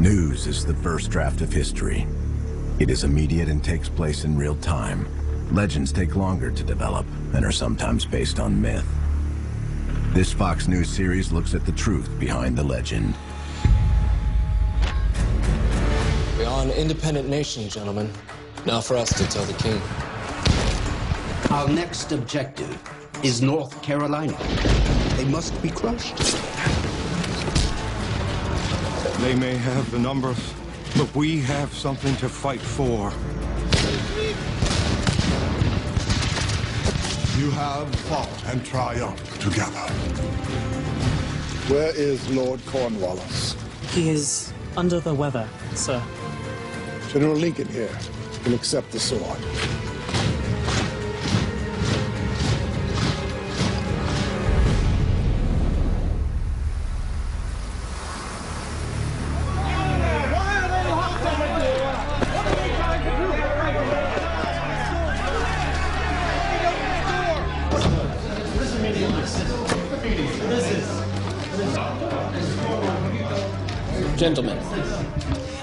News is the first draft of history. It is immediate and takes place in real time. Legends take longer to develop and are sometimes based on myth. This Fox News series looks at the truth behind the legend. We are an independent nation, gentlemen. Now for us to tell the king. Our next objective is North Carolina. They must be crushed. They may have the numbers, but we have something to fight for. You have fought and triumphed together. Where is Lord Cornwallis? He is under the weather, sir. General Lincoln here will accept the sword. Gentlemen,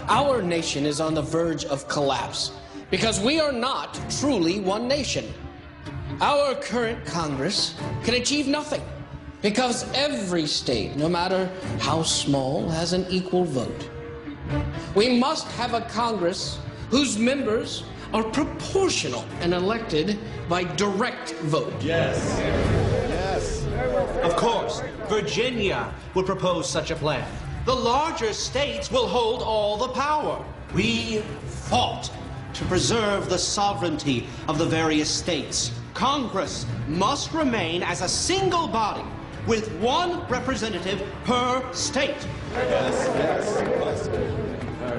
our nation is on the verge of collapse because we are not truly one nation. Our current Congress can achieve nothing because every state, no matter how small, has an equal vote. We must have a Congress whose members are proportional and elected by direct vote. Of course, Virginia would propose such a plan. The larger states will hold all the power. We fought to preserve the sovereignty of the various states. Congress must remain as a single body with one representative per state. Yes, yes.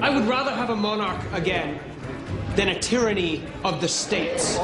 I would rather have a monarch again than a tyranny of the states.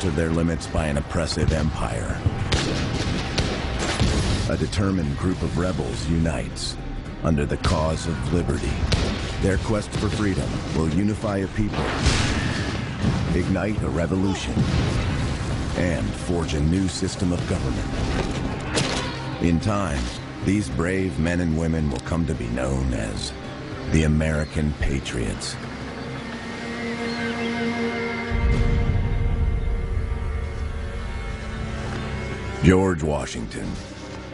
To their limits by an oppressive empire. A determined group of rebels unites under the cause of liberty. Their quest for freedom will unify a people, ignite a revolution, and forge a new system of government. In time, these brave men and women will come to be known as the American Patriots. George Washington,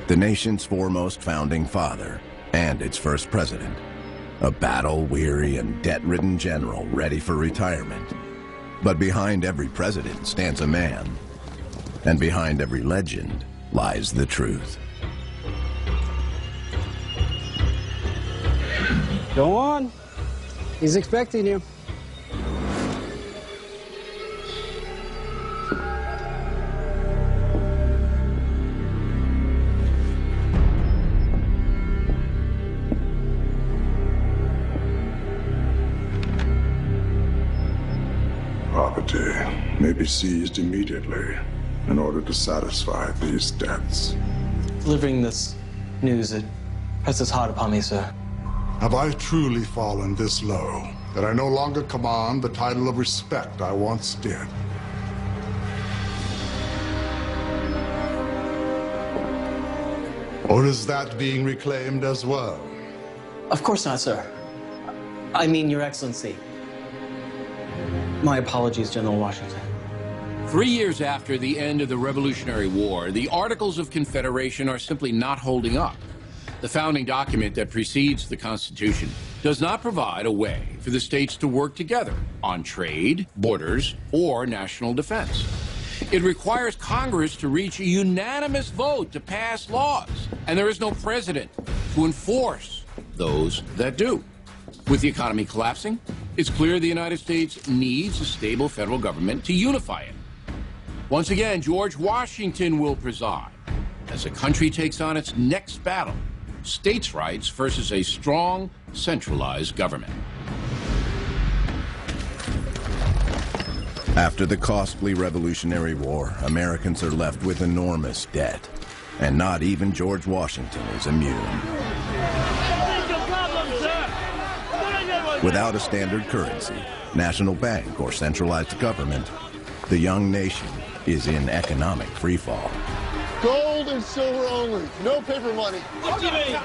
the nation's foremost founding father and its first president. A battle-weary and debt-ridden general ready for retirement. But behind every president stands a man. And behind every legend lies the truth. Go on. He's expecting you. Be seized immediately in order to satisfy these debts. Delivering this news, it presses hard upon me, sir. Have I truly fallen this low that I no longer command the title of respect I once did? Or is that being reclaimed as well? Of course not, sir. I mean, Your Excellency. My apologies, General Washington. Three years after the end of the Revolutionary War, the Articles of Confederation are simply not holding up. The founding document that precedes the Constitution does not provide a way for the states to work together on trade, borders, or national defense. It requires Congress to reach a unanimous vote to pass laws, and there is no president to enforce those that do. With the economy collapsing, it's clear the United States needs a stable federal government to unify it. Once again, George Washington will preside as the country takes on its next battle states' rights versus a strong, centralized government. After the costly Revolutionary War, Americans are left with enormous debt. And not even George Washington is immune. Without a standard currency, national bank, or centralized government, the young nation is in economic freefall. Gold and silver only. No paper money. What do you mean?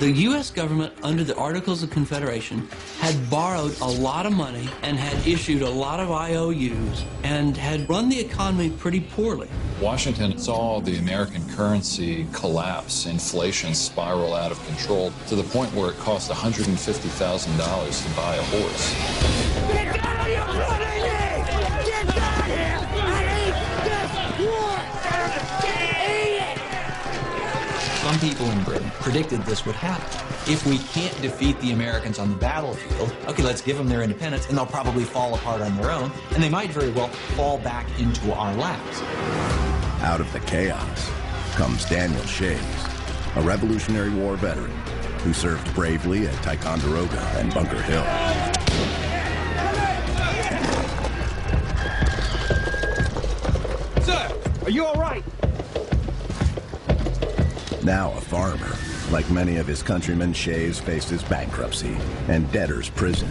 The U.S. government, under the Articles of Confederation, had borrowed a lot of money and had issued a lot of IOUs and had run the economy pretty poorly. Washington saw the American currency collapse, inflation spiral out of control to the point where it cost $150,000 to buy a horse. People in Britain predicted this would happen. If we can't defeat the Americans on the battlefield, okay, let's give them their independence, and they'll probably fall apart on their own, and they might very well fall back into our laps. Out of the chaos comes Daniel Shays, a Revolutionary War veteran who served bravely at Ticonderoga and Bunker Hill. Sir, are you all right? Now a farmer, like many of his countrymen, Shays faces bankruptcy and debtor's prison.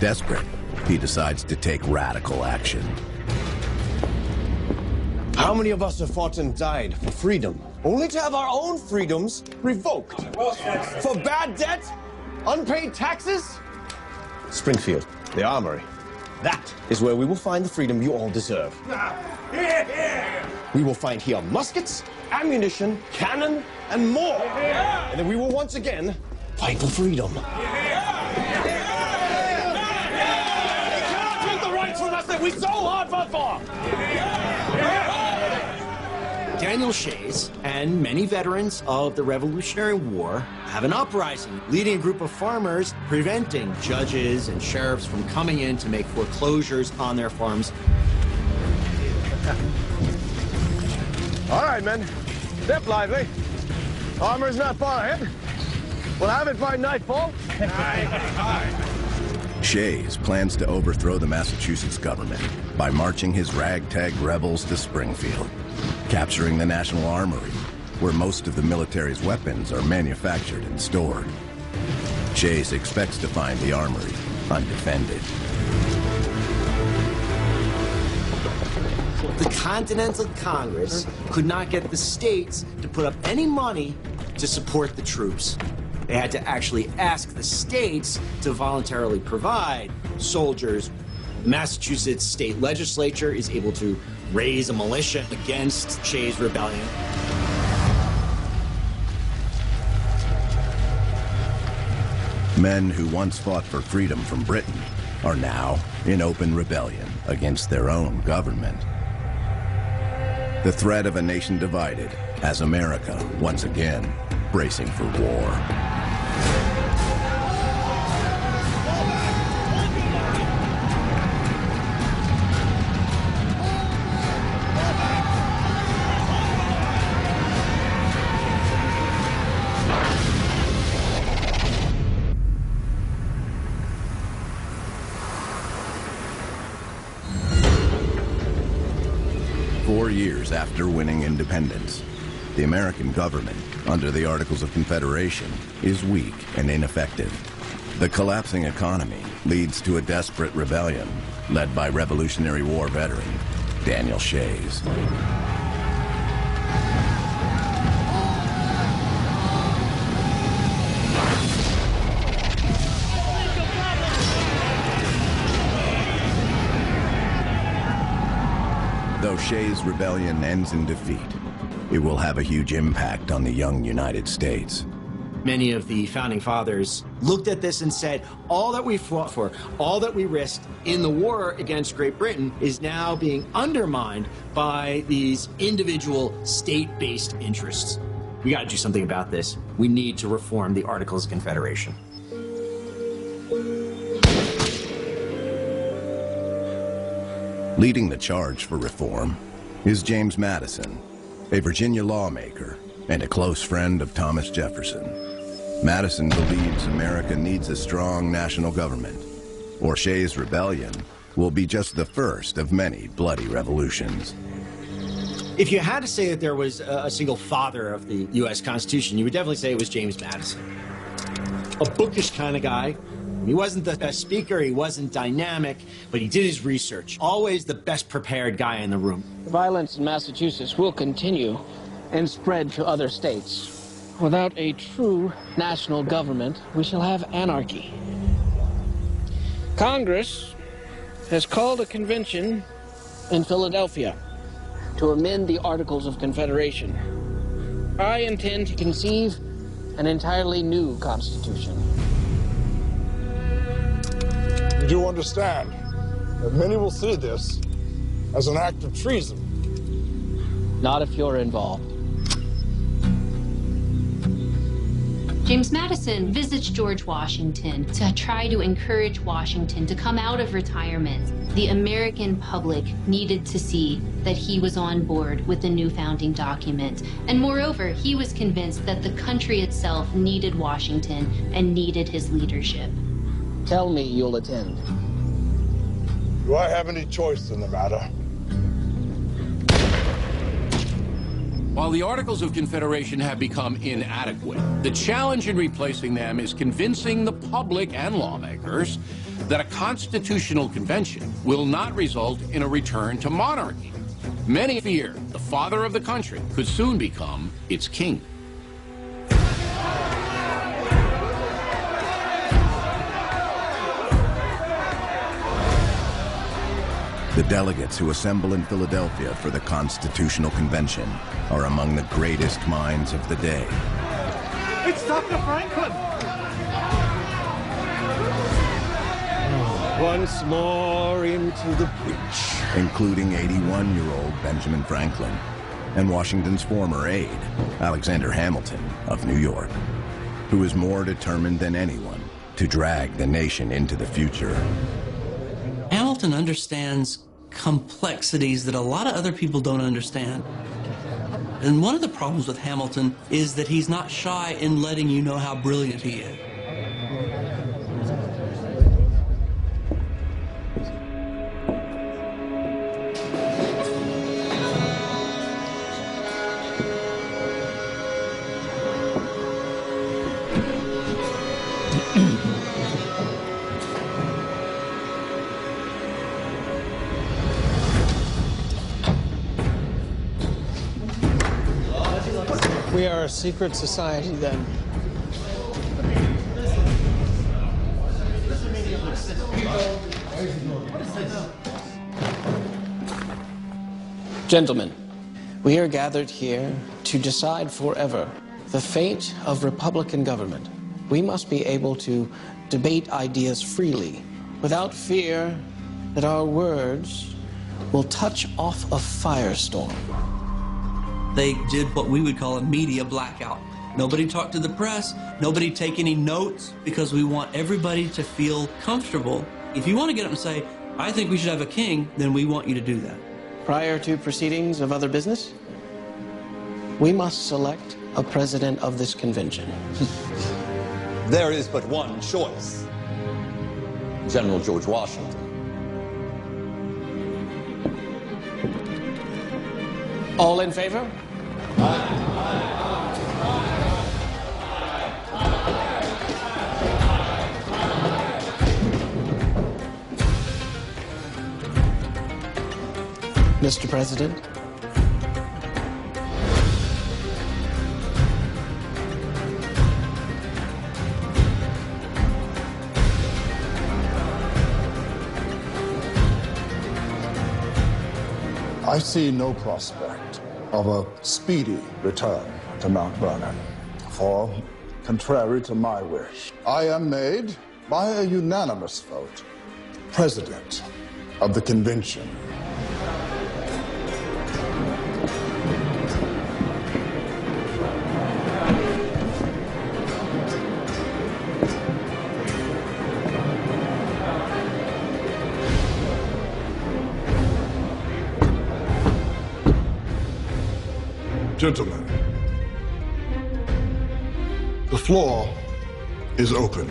Desperate, he decides to take radical action. How many of us have fought and died for freedom, only to have our own freedoms revoked? For bad debt? Unpaid taxes? Springfield, the armory. That is where we will find the freedom you all deserve. We will find here muskets, ammunition, cannon, and more. And then we will once again fight for freedom. They cannot take the rights from us that we so hard fought for! Daniel Shays and many veterans of the Revolutionary War have an uprising, leading a group of farmers, preventing judges and sheriffs from coming in to make foreclosures on their farms. All right, men. Step lively. Armor's not far ahead. We'll have it by nightfall. Shays plans to overthrow the Massachusetts government by marching his ragtag rebels to Springfield, capturing the National Armory, where most of the military's weapons are manufactured and stored. Shays expects to find the armory undefended. The Continental Congress could not get the states to put up any money to support the troops. They had to actually ask the states to voluntarily provide soldiers. Massachusetts state legislature is able to raise a militia against Shays' rebellion. Men who once fought for freedom from Britain are now in open rebellion against their own government. The threat of a nation divided has America once again bracing for war. After winning independence, the American government, under the Articles of Confederation, is weak and ineffective. The collapsing economy leads to a desperate rebellion led by Revolutionary War veteran Daniel Shays. Shays' rebellion ends in defeat, it will have a huge impact on the young United States. Many of the founding fathers looked at this and said, all that we fought for, all that we risked in the war against Great Britain is now being undermined by these individual state based interests. We got to do something about this. We need to reform the Articles of Confederation. Leading the charge for reform is James Madison, a Virginia lawmaker and a close friend of Thomas Jefferson. Madison believes America needs a strong national government, or Shays' rebellion will be just the first of many bloody revolutions. If you had to say that there was a, single father of the U.S. Constitution, you would definitely say it was James Madison. A bookish kind of guy. He wasn't the best speaker, he wasn't dynamic, but he did his research. Always the best prepared guy in the room. Violence in Massachusetts will continue and spread to other states. Without a true national government, we shall have anarchy. Congress has called a convention in Philadelphia to amend the Articles of Confederation. I intend to conceive an entirely new constitution. You understand that many will see this as an act of treason. Not if you're involved. James Madison visits George Washington to try to encourage Washington to come out of retirement. The American public needed to see that he was on board with the new founding document. And moreover, he was convinced that the country itself needed Washington and needed his leadership. Tell me you'll attend. Do I have any choice in the matter? While the Articles of Confederation have become inadequate, the challenge in replacing them is convincing the public and lawmakers that a constitutional convention will not result in a return to monarchy. Many fear the father of the country could soon become its king. The delegates who assemble in Philadelphia for the Constitutional Convention are among the greatest minds of the day. It's Dr. Franklin! Once more into the breach. including 81-year-old Benjamin Franklin and Washington's former aide, Alexander Hamilton of New York, who is more determined than anyone to drag the nation into the future. Hamilton understands complexities that a lot of other people don't understand. And one of the problems with Hamilton is that he's not shy in letting you know how brilliant he is. Secret society then. Gentlemen, we are gathered here to decide forever the fate of Republican government. We must be able to debate ideas freely without fear that our words will touch off a firestorm. They did what we would call a media blackout. Nobody talked to the press, nobody take any notes, because we want everybody to feel comfortable. If you want to get up and say, I think we should have a king, then we want you to do that. Prior to proceedings of other business, we must select a president of this convention. There is but one choice General George Washington. All in favor? Mr. President, I see no prospect of a speedy return to Mount Vernon. For, contrary to my wish, I am made, by a unanimous vote, president of the convention. Gentlemen, the floor is open.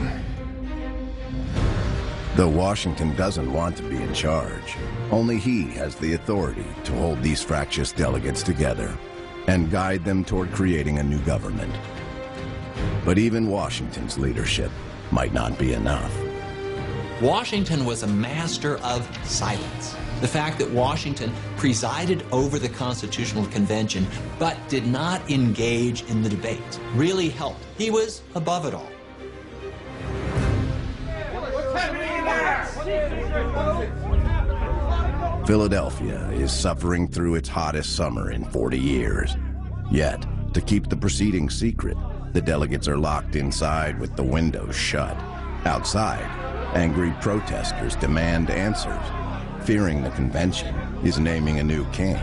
Though Washington doesn't want to be in charge, only he has the authority to hold these fractious delegates together and guide them toward creating a new government. But even Washington's leadership might not be enough. Washington was a master of silence. The fact that Washington presided over the Constitutional Convention but did not engage in the debate really helped. He was above it all. Philadelphia is suffering through its hottest summer in 40 years. Yet, to keep the proceedings secret, the delegates are locked inside with the windows shut. Outside, angry protesters demand answers, fearing the convention is naming a new king.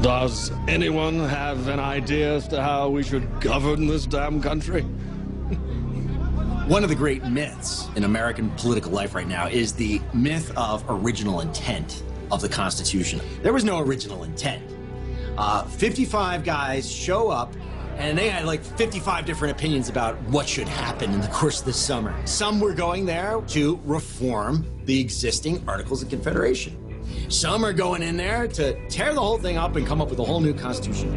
Does anyone have an idea as to how we should govern this damn country? One of the great myths in American political life right now is the myth of original intent of the Constitution. There was no original intent. Uh, 55 guys show up and they had like 55 different opinions about what should happen in the course of this summer. Some were going there to reform the existing Articles of Confederation. Some are going in there to tear the whole thing up and come up with a whole new constitution.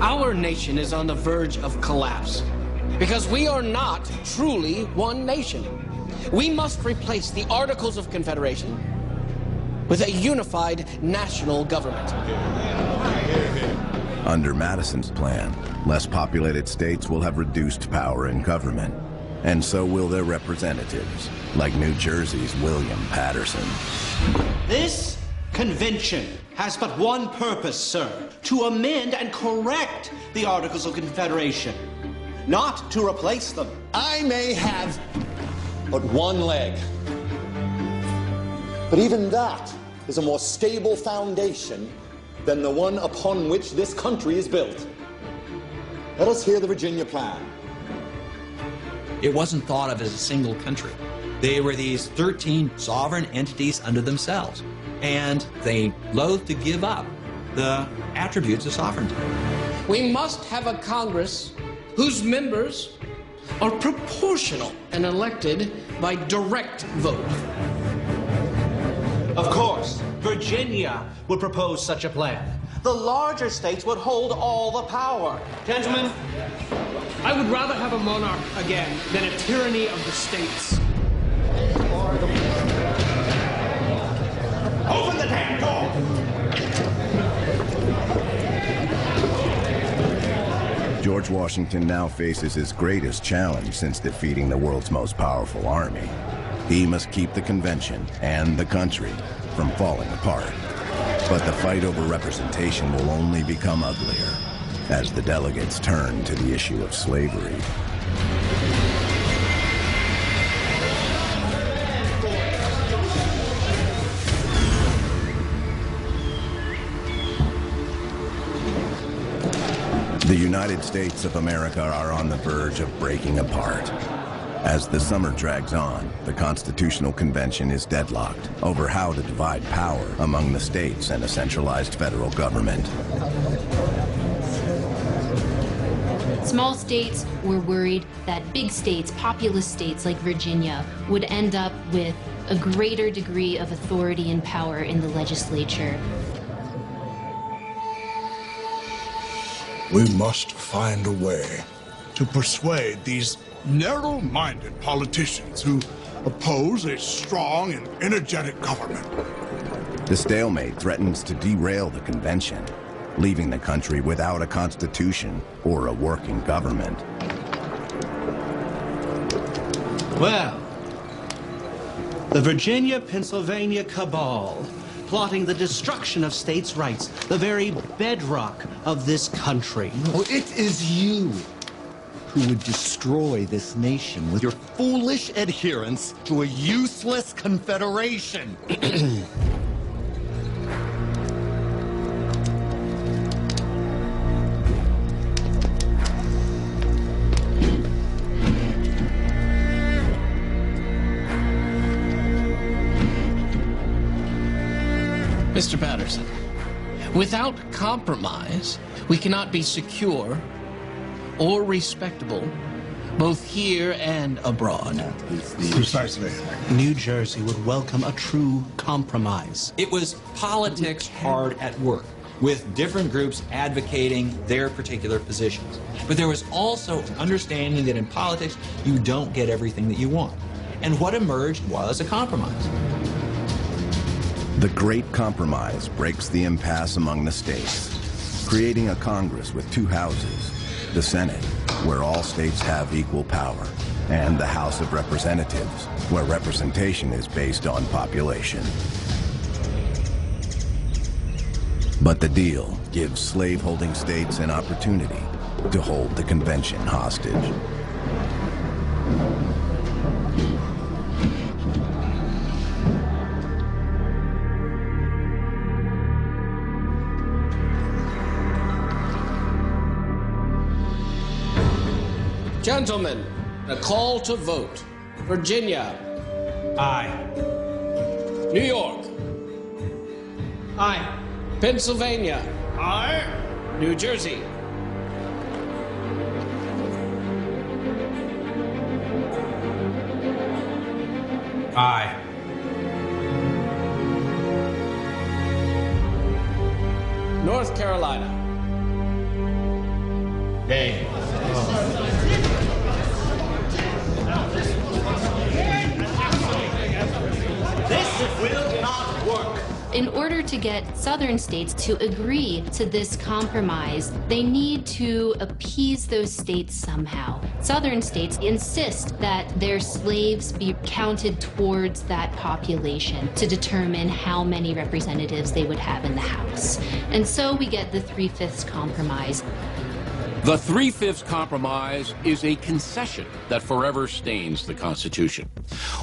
Our nation is on the verge of collapse because we are not truly one nation. We must replace the Articles of Confederation with a unified national government. Under Madison's plan, less populated states will have reduced power in government, and so will their representatives, like New Jersey's William Paterson. This convention has but one purpose, sir to amend and correct the Articles of Confederation, not to replace them. I may have but one leg. But even that is a more stable foundation than the one upon which this country is built. Let us hear the Virginia plan. It wasn't thought of as a single country. They were these 13 sovereign entities under themselves, and they loathed to give up the attributes of sovereignty. We must have a Congress whose members are proportional and elected by direct vote. Of course, Virginia would propose such a plan. The larger states would hold all the power. Gentlemen, I would rather have a monarch again than a tyranny of the states. Open the damn door! George Washington now faces his greatest challenge since defeating the world's most powerful army. He must keep the convention and the country from falling apart. But the fight over representation will only become uglier as the delegates turn to the issue of slavery. The United States of America are on the verge of breaking apart. As the summer drags on, the Constitutional Convention is deadlocked over how to divide power among the states and a centralized federal government. Small states were worried that big states, populous states like Virginia, would end up with a greater degree of authority and power in the legislature. We must find a way to persuade these narrow-minded politicians who oppose a strong and energetic government. The stalemate threatens to derail the convention, leaving the country without a constitution or a working government. Well, the Virginia-Pennsylvania cabal plotting the destruction of states' rights, the very bedrock of this country. Oh, it is you who would destroy this nation with your foolish adherence to a useless confederation. Mr. Paterson, without compromise, we cannot be secure or respectable, both here and abroad. Precisely. New Jersey would welcome a true compromise. It was politics hard at work, with different groups advocating their particular positions. But there was also an understanding that in politics, you don't get everything that you want. And what emerged was a compromise. The Great Compromise breaks the impasse among the states, creating a Congress with two houses, the Senate, where all states have equal power, and the House of Representatives, where representation is based on population. But the deal gives slave-holding states an opportunity to hold the convention hostage. Gentlemen, a call to vote. Virginia. Aye. New York. Aye. Pennsylvania. Aye. New Jersey. Aye. North Carolina. Nay. This will not work. In order to get southern states to agree to this compromise, they need to appease those states somehow. Southern states insist that their slaves be counted towards that population to determine how many representatives they would have in the House. And so we get the Three Fifths Compromise. The Three Fifths Compromise is a concession that forever stains the Constitution.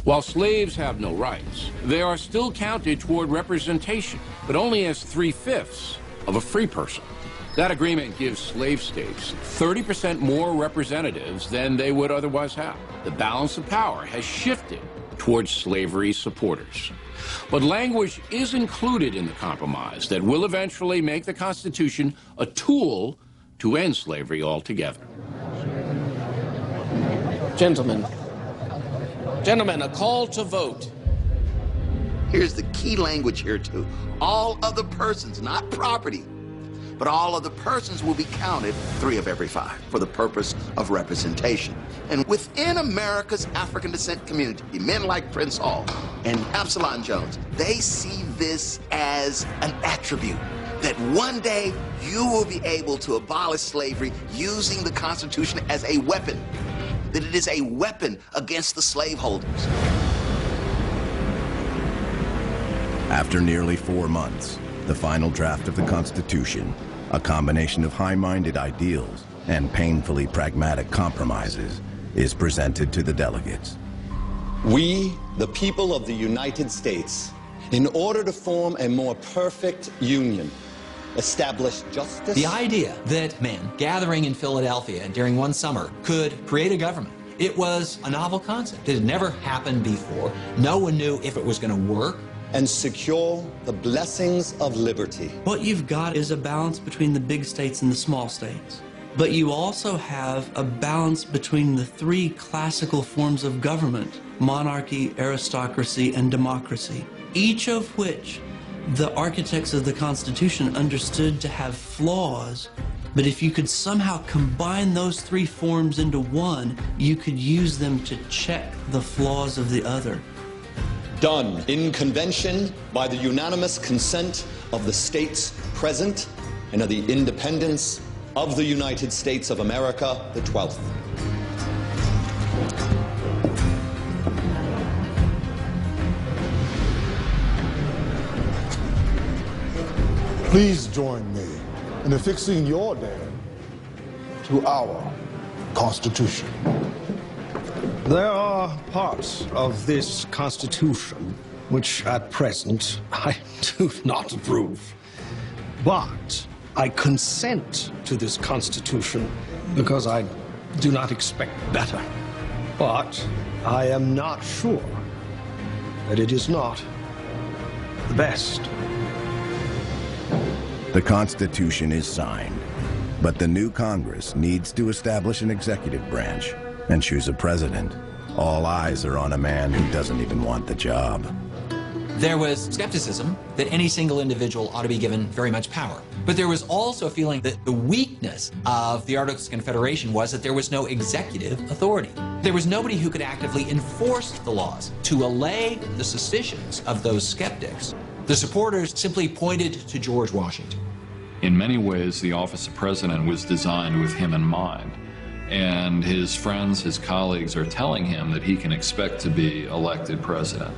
While slaves have no rights, they are still counted toward representation, but only as three fifths of a free person. That agreement gives slave states 30% more representatives than they would otherwise have. The balance of power has shifted towards slavery supporters. But language is included in the compromise that will eventually make the Constitution a tool to end slavery altogether. Gentlemen. Gentlemen, a call to vote. Here's the key language here, too. All other persons, not property, but all other persons will be counted, three of every five, for the purpose of representation. And within America's African descent community, men like Prince Hall and Absalom Jones, they see this as an attribute that one day you will be able to abolish slavery using the Constitution as a weapon, that it is a weapon against the slaveholders. After nearly four months, the final draft of the Constitution, a combination of high-minded ideals and painfully pragmatic compromises, is presented to the delegates. We, the people of the United States, in order to form a more perfect union, establish justice. The idea that men gathering in Philadelphia and during one summer could create a government. It was a novel concept. It had never happened before. No one knew if it was going to work. And secure the blessings of liberty. What you've got is a balance between the big states and the small states. But you also have a balance between the three classical forms of government monarchy, aristocracy, and democracy, each of which the architects of the Constitution understood to have flaws, but if you could somehow combine those three forms into one, you could use them to check the flaws of the other. Done in convention by the unanimous consent of the states present and of the independence of the United States of America, the 12th. Please join me in affixing your name to our Constitution. There are parts of this Constitution which at present I do not approve. But I consent to this Constitution because I do not expect better. But I am not sure that it is not the best. The Constitution is signed, but the new Congress needs to establish an executive branch and choose a president. All eyes are on a man who doesn't even want the job. There was skepticism that any single individual ought to be given very much power. But there was also a feeling that the weakness of the Articles of Confederation was that there was no executive authority. There was nobody who could actively enforce the laws. To allay the suspicions of those skeptics, the supporters simply pointed to George Washington. In many ways, the office of president was designed with him in mind. And his friends, his colleagues are telling him that he can expect to be elected president.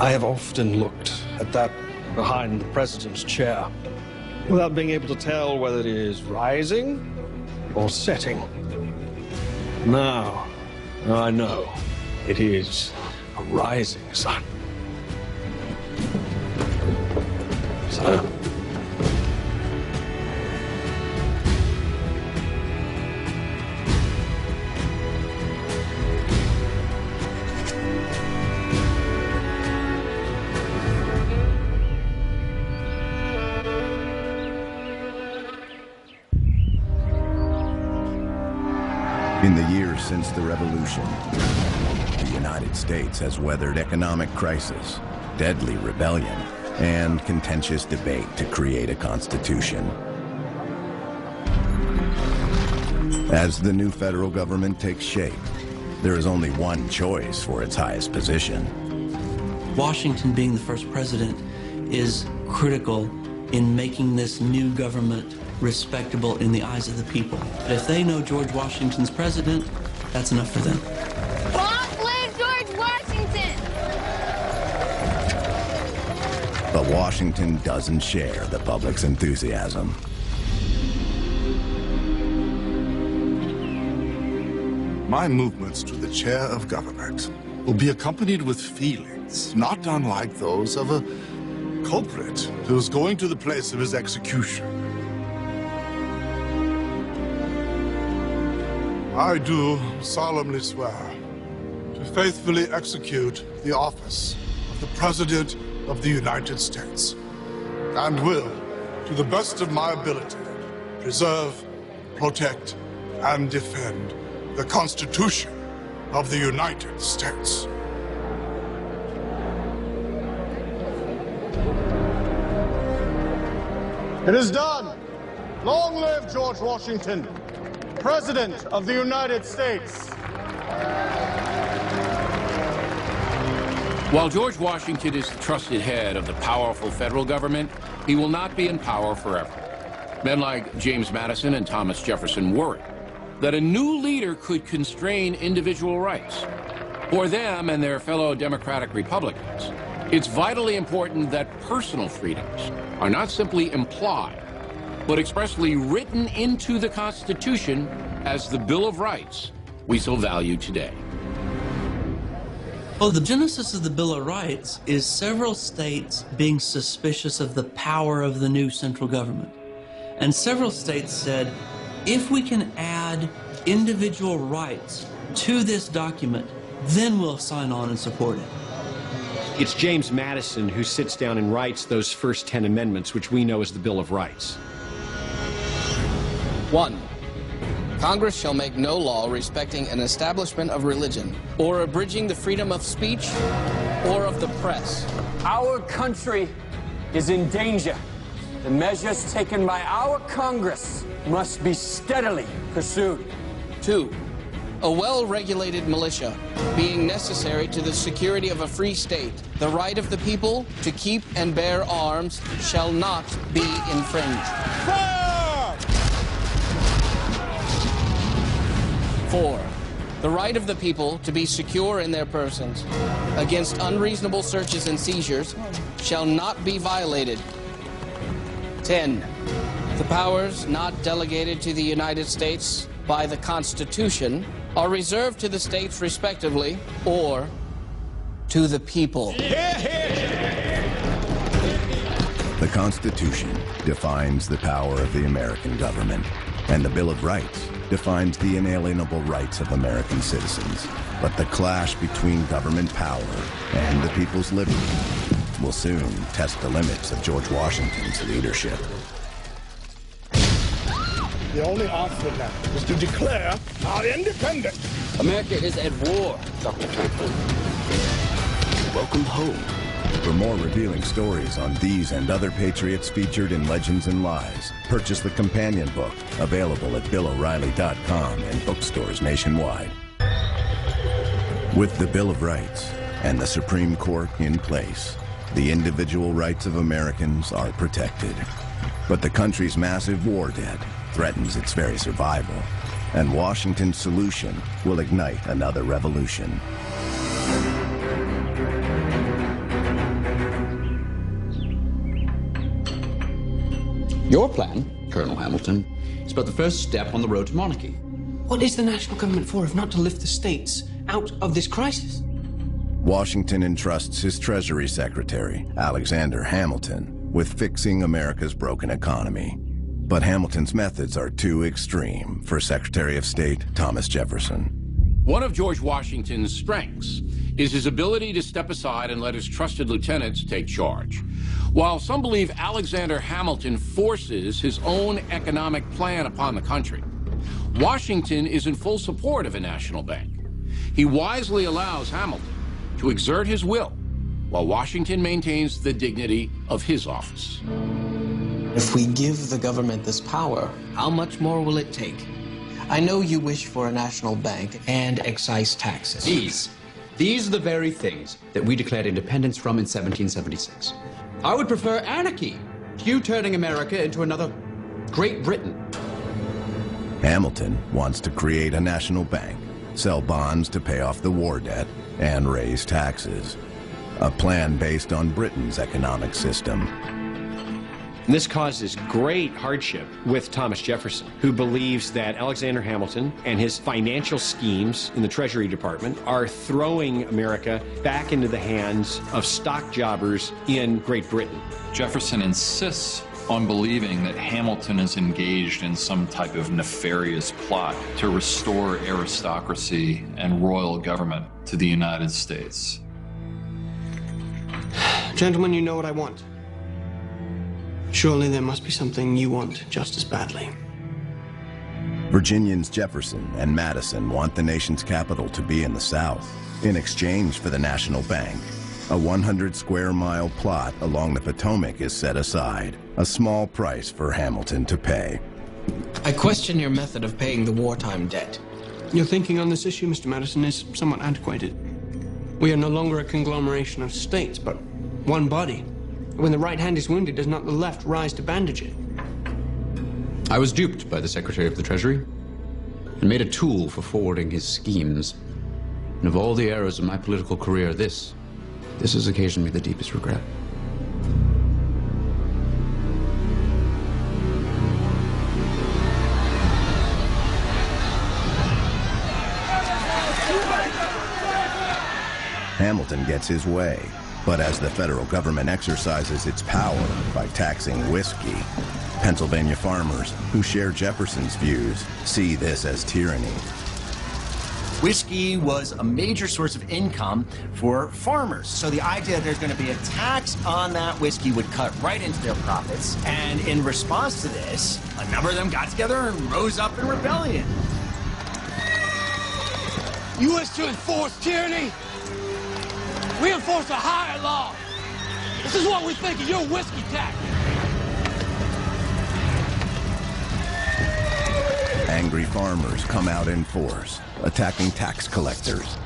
I have often looked at that behind the president's chair without being able to tell whether it is rising or setting. Now, I know it is a rising sun. So, since the revolution, the United States has weathered economic crisis, deadly rebellion, and contentious debate to create a constitution. As the new federal government takes shape, there is only one choice for its highest position. Washington being the first president is critical in making this new government respectable in the eyes of the people. If they know George Washington's president, that's enough for them. Long live George Washington! But Washington doesn't share the public's enthusiasm. My movements to the chair of government will be accompanied with feelings not unlike those of a culprit who is going to the place of his execution. I do solemnly swear to faithfully execute the office of the President of the United States and will, to the best of my ability, preserve, protect, and defend the Constitution of the United States. It is done. Long live George Washington, President of the United States. While George Washington is the trusted head of the powerful federal government, he will not be in power forever. Men like James Madison and Thomas Jefferson worried that a new leader could constrain individual rights. For them and their fellow Democratic Republicans, it's vitally important that personal freedoms are not simply implied, but expressly written into the Constitution as the Bill of Rights we so value today. Well, the genesis of the Bill of Rights is several states being suspicious of the power of the new central government. And several states said, if we can add individual rights to this document, then we'll sign on and support it. It's James Madison who sits down and writes those first 10 amendments, which we know as the Bill of Rights. 1. Congress shall make no law respecting an establishment of religion, or abridging the freedom of speech, or of the press. Our country is in danger. The measures taken by our Congress must be steadily pursued. 2. A well-regulated militia, being necessary to the security of a free state, the right of the people to keep and bear arms shall not be infringed. 4. The right of the people to be secure in their persons against unreasonable searches and seizures shall not be violated. 10. The powers not delegated to the United States by the Constitution are reserved to the states respectively or to the people. The Constitution defines the power of the American government, and the Bill of Rights defines the inalienable rights of American citizens. But the clash between government power and the people's liberty will soon test the limits of George Washington's leadership. The only answer now is to declare our independence. America is at war, Dr. Franklin. Welcome home. For more revealing stories on these and other patriots featured in Legends and Lies, purchase the companion book, available at BillO'Reilly.com and bookstores nationwide. With the Bill of Rights and the Supreme Court in place, the individual rights of Americans are protected. But the country's massive war debt threatens its very survival, and Washington's solution will ignite another revolution. Your plan, Colonel Hamilton, is but the first step on the road to monarchy. What is the national government for if not to lift the states out of this crisis? Washington entrusts his Treasury Secretary, Alexander Hamilton, with fixing America's broken economy. But Hamilton's methods are too extreme for Secretary of State Thomas Jefferson. One of George Washington's strengths is his ability to step aside and let his trusted lieutenants take charge. While some believe Alexander Hamilton forces his own economic plan upon the country, Washington is in full support of a national bank. He wisely allows Hamilton to exert his will while Washington maintains the dignity of his office. If we give the government this power, how much more will it take? I know you wish for a national bank and excise taxes. These, these are the very things that we declared independence from in 1776. I would prefer anarchy you turning America into another Great Britain. Hamilton wants to create a national bank, sell bonds to pay off the war debt, and raise taxes. A plan based on Britain's economic system. And this causes great hardship with Thomas Jefferson, who believes that Alexander Hamilton and his financial schemes in the Treasury Department are throwing America back into the hands of stock jobbers in Great Britain. Jefferson insists on believing that Hamilton is engaged in some type of nefarious plot to restore aristocracy and royal government to the United States. Gentlemen, you know what I want. Surely there must be something you want just as badly. Virginians Jefferson and Madison want the nation's capital to be in the South in exchange for the national bank. A 100 square mile plot along the Potomac is set aside, a small price for Hamilton to pay. I question your method of paying the wartime debt. Your thinking on this issue, Mr. Madison, is somewhat antiquated. We are no longer a conglomeration of states, but one body. When the right hand is wounded, does not the left rise to bandage it? I was duped by the Secretary of the Treasury and made a tool for forwarding his schemes. And of all the errors of my political career, this, this has occasioned me the deepest regret. Hamilton gets his way, but as the federal government exercises its power by taxing whiskey, Pennsylvania farmers who share Jefferson's views see this as tyranny. Whiskey was a major source of income for farmers. So the idea that there's going to be a tax on that whiskey would cut right into their profits. And in response to this, a number of them got together and rose up in rebellion. You wish to enforce tyranny? We enforce a higher law. This is what we think of your whiskey tax. Angry farmers come out in force, attacking tax collectors.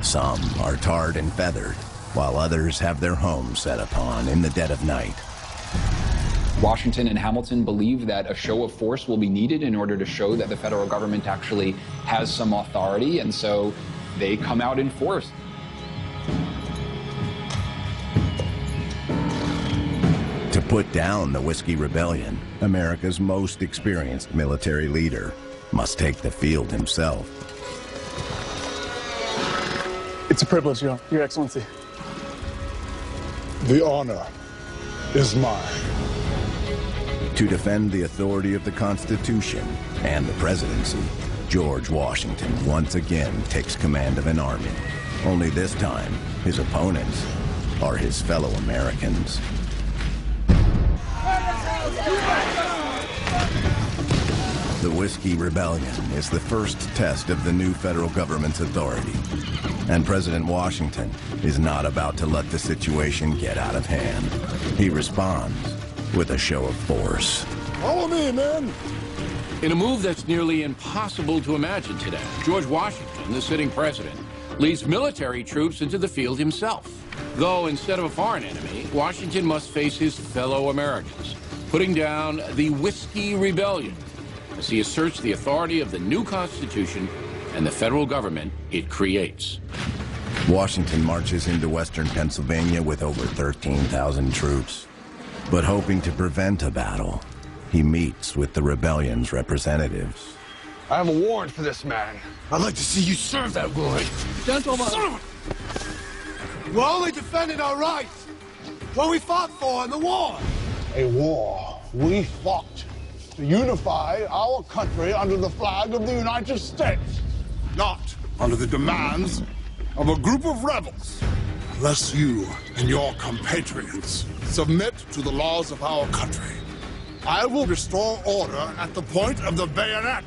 Some are tarred and feathered, while others have their homes set upon in the dead of night. Washington and Hamilton believe that a show of force will be needed in order to show that the federal government actually has some authority, and so they come out in force. To put down the Whiskey Rebellion, America's most experienced military leader must take the field himself. It's a privilege, Your, Your Excellency. The honor is mine. To defend the authority of the Constitution and the presidency, George Washington once again takes command of an army. Only this time, his opponents are his fellow Americans. The Whiskey Rebellion is the first test of the new federal government's authority. And President Washington is not about to let the situation get out of hand. He responds with a show of force. Follow me, men. In a move that's nearly impossible to imagine today, George Washington, the sitting president, leads military troops into the field himself. Though instead of a foreign enemy, Washington must face his fellow Americans, putting down the Whiskey Rebellion as he asserts the authority of the new Constitution and the federal government it creates. Washington marches into western Pennsylvania with over 13,000 troops. But hoping to prevent a battle, he meets with the rebellion's representatives. I have a warrant for this man. I'd like to see you serve that warrant. Gentlemen. Son of a... We're only defending our rights. What we fought for in the war. A war we fought to unify our country under the flag of the United States, not under the demands of a group of rebels. Unless you and your compatriots submit to the laws of our country, I will restore order at the point of the bayonet.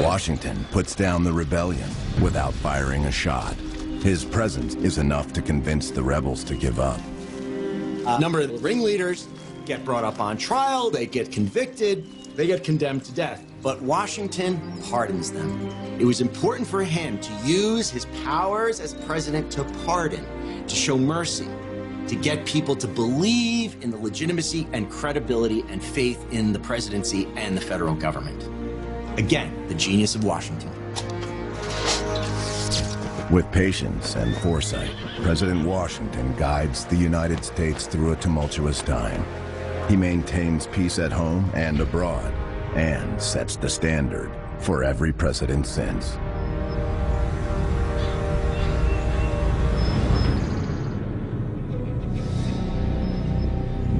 Washington puts down the rebellion without firing a shot. His presence is enough to convince the rebels to give up. A number of ringleaders get brought up on trial, they get convicted, they get condemned to death. But Washington pardons them. It was important for him to use his powers as president to pardon, to show mercy, to get people to believe in the legitimacy and credibility and faith in the presidency and the federal government. Again, the genius of Washington. With patience and foresight, President Washington guides the United States through a tumultuous time. He maintains peace at home and abroad, and sets the standard for every president since.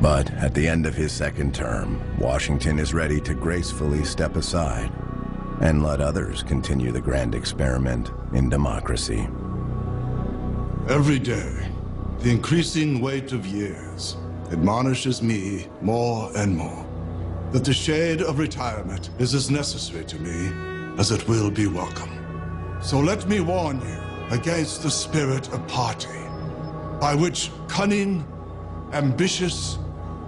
But at the end of his second term, Washington is ready to gracefully step aside and let others continue the grand experiment in democracy. Every day, the increasing weight of years admonishes me more and more that the shade of retirement is as necessary to me as it will be welcome. So let me warn you against the spirit of party, by which cunning, ambitious,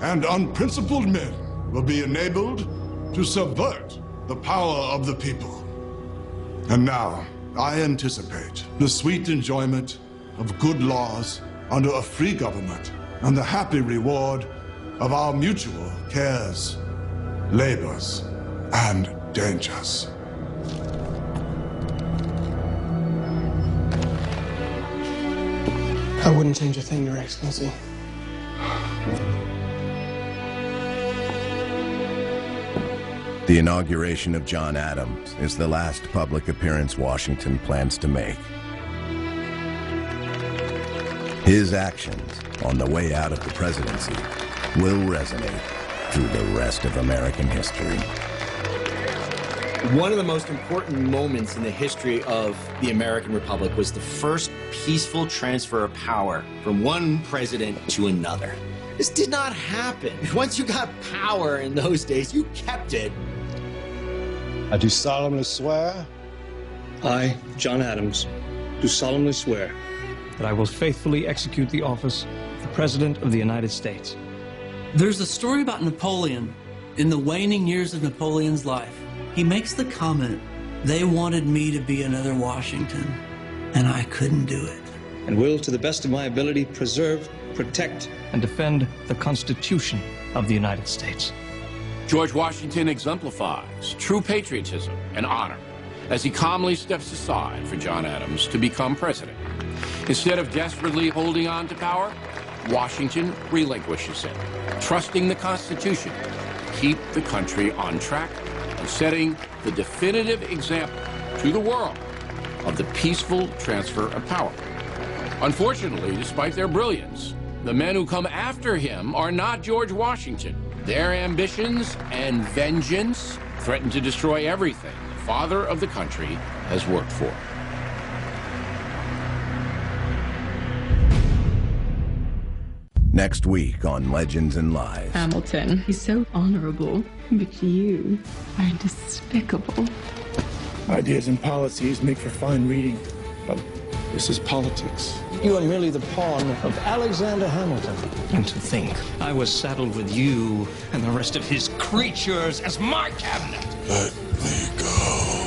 and unprincipled men will be enabled to subvert the power of the people. And now, I anticipate the sweet enjoyment of good laws under a free government and the happy reward of our mutual cares, labors, and dangers. I wouldn't change a thing, Your Excellency. The inauguration of John Adams is the last public appearance Washington plans to make. His actions on the way out of the presidency will resonate through the rest of American history. One of the most important moments in the history of the American Republic was the first peaceful transfer of power from one president to another. This did not happen. Once you got power in those days, you kept it. I do solemnly swear. I, John Adams, do solemnly swear that I will faithfully execute the office of the President of the United States. There's a story about Napoleon. In the waning years of Napoleon's life, he makes the comment, they wanted me to be another Washington, and I couldn't do it. And will, to the best of my ability, preserve, protect, and defend the Constitution of the United States. George Washington exemplifies true patriotism and honor as he calmly steps aside for John Adams to become president. Instead of desperately holding on to power, Washington relinquishes it, trusting the Constitution keep the country on track and setting the definitive example to the world of the peaceful transfer of power. Unfortunately, despite their brilliance, the men who come after him are not George Washington. Their ambitions and vengeance threaten to destroy everything father of the country has worked for. Next week on Legends and Lies. Hamilton, he's so honorable, but you are despicable. Ideas and policies make for fine reading, but this is politics. You are merely the pawn of Alexander Hamilton. And to think, I was saddled with you and the rest of his creatures as my cabinet. Let go.